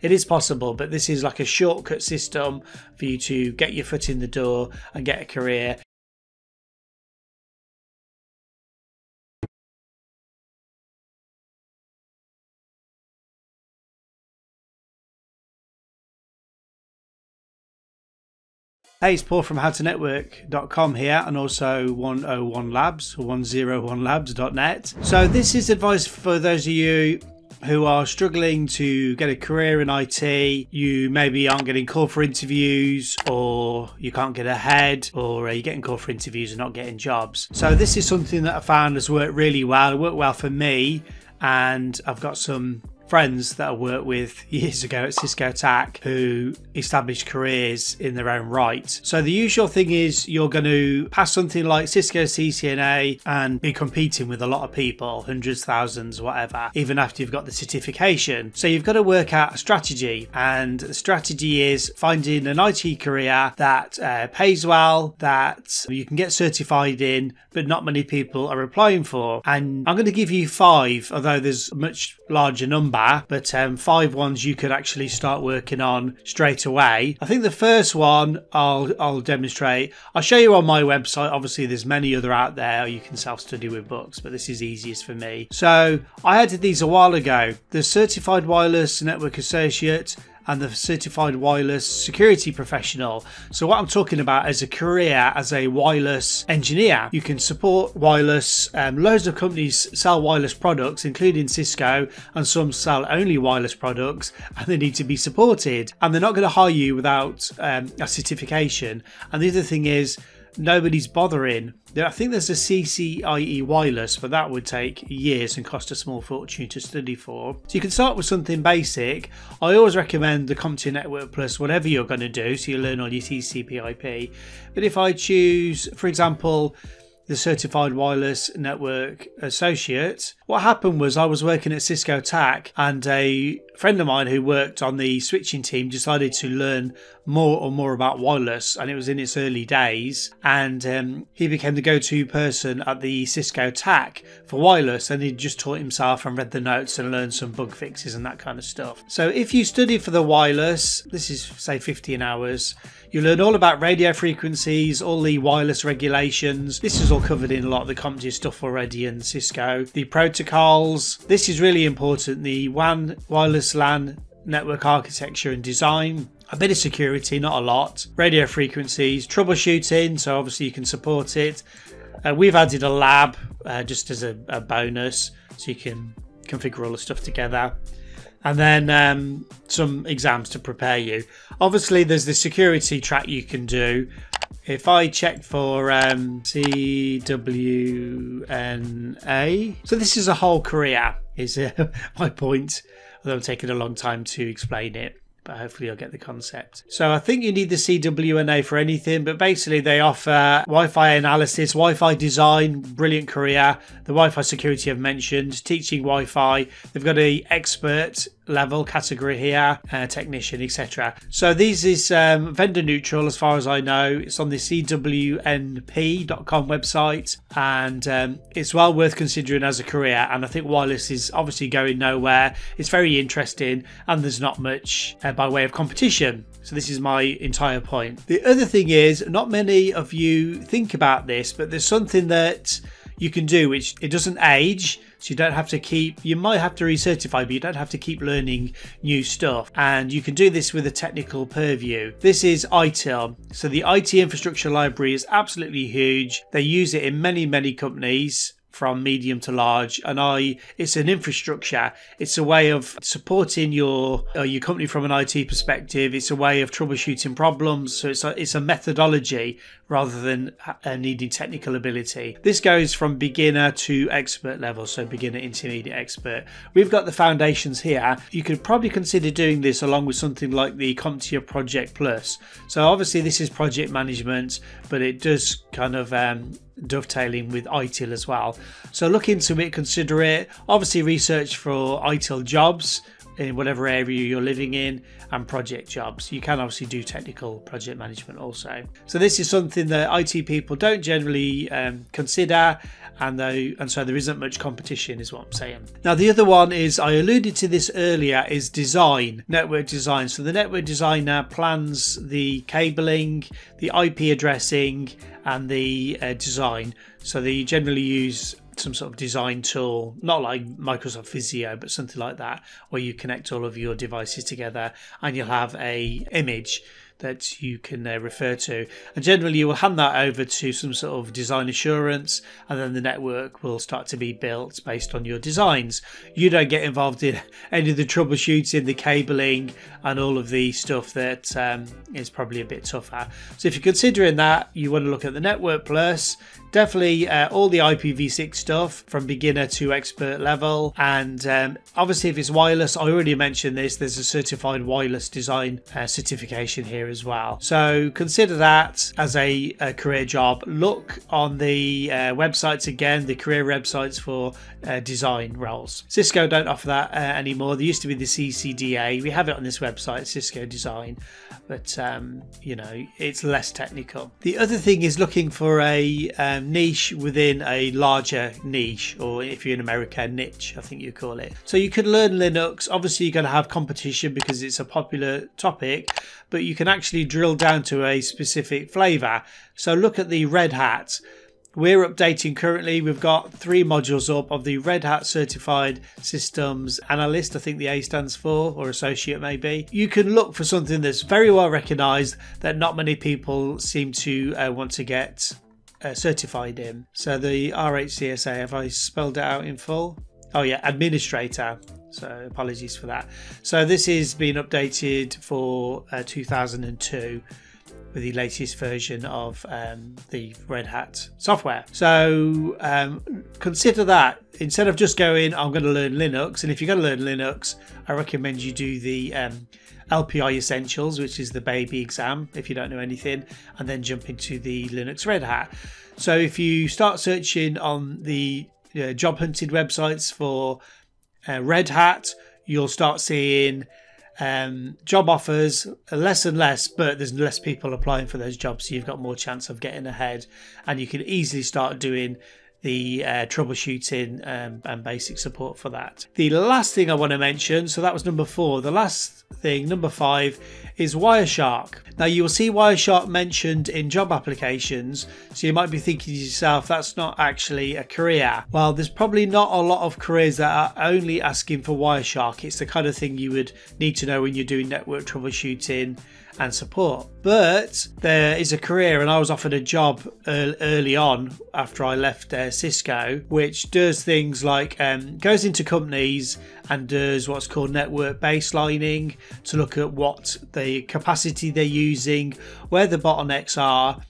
It is possible, but this is like a shortcut system for you to get your foot in the door and get a career. Hey, it's Paul from howtonetwork.com here and also 101 Labs or 101labs.net. So, this is advice for those of you who are struggling to get a career in IT. You maybe aren't getting called for interviews, or you can't get ahead, or are you're getting called for interviews and not getting jobs. So, this is something that I found has worked really well. It worked well for me, and I've got some friends that I worked with years ago at Cisco TAC who established careers in their own right. So the usual thing is you're going to pass something like Cisco CCNA and be competing with a lot of people, hundreds, thousands, whatever, even after you've got the certification. So you've got to work out a strategy, and the strategy is finding an IT career that uh, pays well, that you can get certified in, but not many people are applying for. And I'm going to give you five, although there's a much larger number but um, five ones you could actually start working on straight away. I think the first one I'll I'll demonstrate. I'll show you on my website. Obviously, there's many other out there. You can self-study with books, but this is easiest for me. So I added these a while ago. The Certified Wireless Network Associate and the certified wireless security professional. So, what I'm talking about is a career as a wireless engineer. You can support wireless, um, loads of companies sell wireless products, including Cisco, and some sell only wireless products, and they need to be supported. And they're not going to hire you without um, a certification. And the other thing is, nobody's bothering. I think there's a CCIE wireless, but that would take years and cost a small fortune to study for. So you can start with something basic. I always recommend the CompTIA Network Plus, whatever you're going to do, so you learn all your TCP/IP. But if I choose, for example, the Certified Wireless Network Associate. What happened was I was working at Cisco TAC and a friend of mine who worked on the switching team decided to learn more and more about wireless and it was in its early days and um, he became the go-to person at the Cisco TAC for wireless and he just taught himself and read the notes and learned some bug fixes and that kind of stuff. So if you study for the wireless, this is say 15 hours, you learn all about radio frequencies, all the wireless regulations. This is all covered in a lot of the CompTIA stuff already in Cisco. The protocols. This is really important. The WAN, wireless LAN network architecture and design. A bit of security, not a lot. Radio frequencies, troubleshooting, so obviously you can support it. Uh, we've added a lab uh, just as a, a bonus, so you can configure all the stuff together and then um, some exams to prepare you. Obviously, there's the security track you can do. If I check for um, CWNA, so this is a whole career, is uh, my point, although I'm taking a long time to explain it but hopefully you'll get the concept. So I think you need the CWNA for anything, but basically they offer Wi-Fi analysis, Wi-Fi design, brilliant career. The Wi-Fi security I've mentioned, teaching Wi-Fi. They've got a expert level category here, uh, technician, etc. So these is um, vendor neutral as far as I know. It's on the cwnp.com website and um, it's well worth considering as a career. And I think wireless is obviously going nowhere. It's very interesting and there's not much uh, by way of competition. So this is my entire point. The other thing is not many of you think about this, but there's something that you can do which it doesn't age so you don't have to keep you might have to recertify but you don't have to keep learning new stuff. And you can do this with a technical purview. This is ITIL so the IT infrastructure library is absolutely huge. They use it in many many companies from medium to large. And i it's an infrastructure. It's a way of supporting your uh, your company from an IT perspective. It's a way of troubleshooting problems. So it's a, it's a methodology rather than needing technical ability this goes from beginner to expert level so beginner intermediate expert we've got the foundations here you could probably consider doing this along with something like the CompTIA Project Plus so obviously this is project management but it does kind of um, dovetailing with ITIL as well. So look into it, consider it. Obviously, research for ITIL jobs in whatever area you're living in and project jobs. You can obviously do technical project management also. So this is something that IT people don't generally um, consider and though and so there isn't much competition is what I'm saying. Now the other one is I alluded to this earlier is design, network design. So the network designer plans the cabling, the IP addressing and the uh, design. So they generally use some sort of design tool, not like Microsoft Visio, but something like that, where you connect all of your devices together and you'll have a image that you can uh, refer to. And generally, you will hand that over to some sort of design assurance, and then the network will start to be built based on your designs. You don't get involved in any of the troubleshooting, the cabling, and all of the stuff that um, is probably a bit tougher. So, if you're considering that, you want to look at the Network Plus. Definitely uh, all the IPv6 stuff from beginner to expert level. And um, obviously, if it's wireless, I already mentioned this, there's a certified wireless design uh, certification here as well. So consider that as a, a career job. Look on the uh, websites again, the career websites for uh, design roles. Cisco don't offer that uh, anymore. There used to be the CCDA. We have it on this website, Cisco Design, but um, you know it's less technical. The other thing is looking for a um, niche within a larger niche, or if you're in America, niche, I think you call it. So you could learn Linux. Obviously, you're going to have competition because it's a popular topic, but you can actually drill down to a specific flavor. So look at the Red Hat. We're updating currently. We've got three modules up of the Red Hat Certified Systems Analyst. I think the A stands for, or Associate maybe. You can look for something that's very well recognized that not many people seem to uh, want to get uh, certified in. So the RHCSA, have I spelled it out in full? Oh yeah, administrator. So apologies for that. So this is being updated for uh, 2002 with the latest version of um, the Red Hat software. So um, consider that instead of just going, I'm going to learn Linux. And if you're going to learn Linux, I recommend you do the um, LPI Essentials, which is the baby exam if you don't know anything, and then jump into the Linux Red Hat. So if you start searching on the uh, job hunted websites for uh, Red Hat, you'll start seeing um, job offers less and less, but there's less people applying for those jobs, so you've got more chance of getting ahead, and you can easily start doing the uh, troubleshooting um, and basic support for that. The last thing I want to mention, so that was number four. The last thing, number five, is Wireshark. Now you will see Wireshark mentioned in job applications, so you might be thinking to yourself, that's not actually a career. Well, there's probably not a lot of careers that are only asking for Wireshark. It's the kind of thing you would need to know when you're doing network troubleshooting and support. But there is a career, and I was offered a job early on after I left uh, Cisco, which does things like um, goes into companies and does what's called network baselining to look at what the capacity they're using, where the bottlenecks are,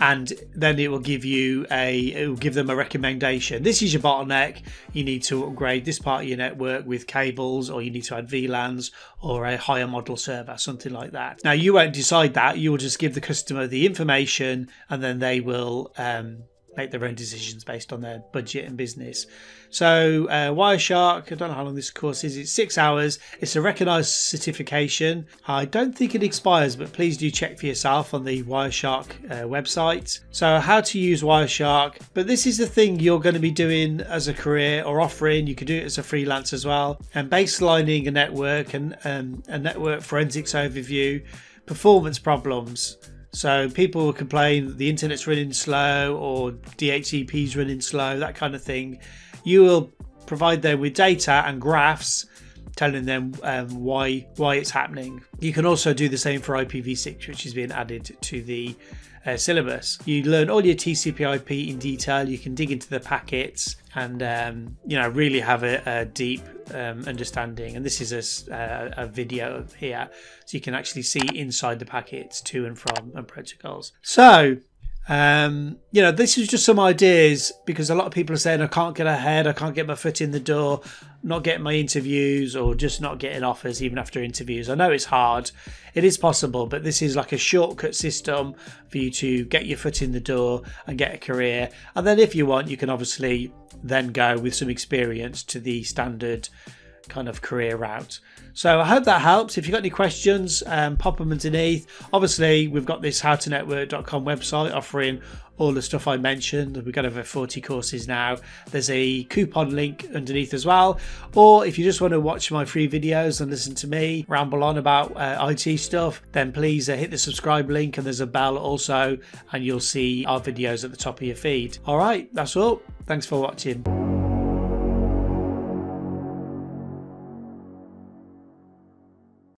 and then it will give you a it will give them a recommendation. This is your bottleneck. You need to upgrade this part of your network with cables or you need to add VLANs or a higher model server something like that. Now you won't decide that. You will just give the customer the information and then they will um, make their own decisions based on their budget and business. So, uh, Wireshark, I don't know how long this course is, it's six hours. It's a recognized certification. I don't think it expires, but please do check for yourself on the Wireshark uh, website. So, how to use Wireshark, but this is the thing you're going to be doing as a career or offering. You can do it as a freelance as well. And baselining a network and um, a network forensics overview, performance problems so people will complain the internet's running slow or DHCP's running slow, that kind of thing. You will provide them with data and graphs telling them um, why why it's happening. You can also do the same for IPv6, which is being added to the uh, syllabus. You learn all your TCP/IP in detail. You can dig into the packets and um, you know really have a, a deep um, understanding. And this is a, a, video here, so you can actually see inside the packets to and from and protocols. So um, you know, this is just some ideas because a lot of people are saying I can't get ahead, I can't get my foot in the door, not getting my interviews, or just not getting offers even after interviews. I know it's hard, it is possible, but this is like a shortcut system for you to get your foot in the door and get a career. And then, if you want, you can obviously then go with some experience to the standard kind of career route. So I hope that helps. If you've got any questions, um, pop them underneath. Obviously, we've got this howtonetwork.com website offering all the stuff I mentioned. We've got over 40 courses now. There's a coupon link underneath as well. Or if you just want to watch my free videos and listen to me ramble on about uh, IT stuff, then please uh, hit the subscribe link and there's a bell also, and you'll see our videos at the top of your feed. All right, that's all. Thanks for watching.